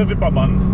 fertig? Wippermann.